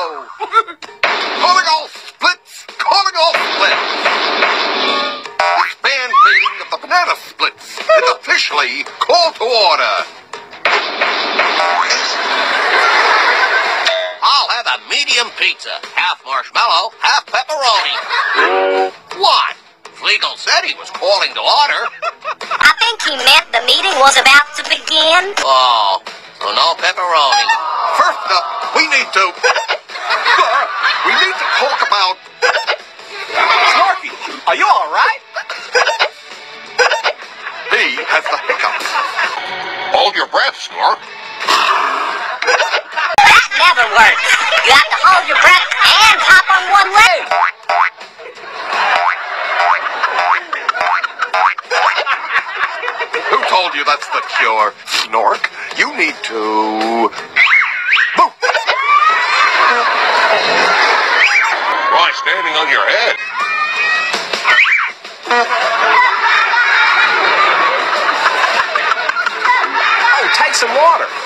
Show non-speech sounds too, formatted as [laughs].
calling all splits! Calling all splits! This band meeting of the banana splits is officially called to order. I'll have a medium pizza, half marshmallow, half pepperoni. What? Fleegle said he was calling to order. I think he meant the meeting was about to begin. Oh, so no pepperoni. First up, we need to. Are you all right? [laughs] He has the hiccups. Hold your breath, Snork. That never works. You have to hold your breath and hop on one leg. Who told you that's the cure? Snork, you need to. Move! Try standing on your head. Some water.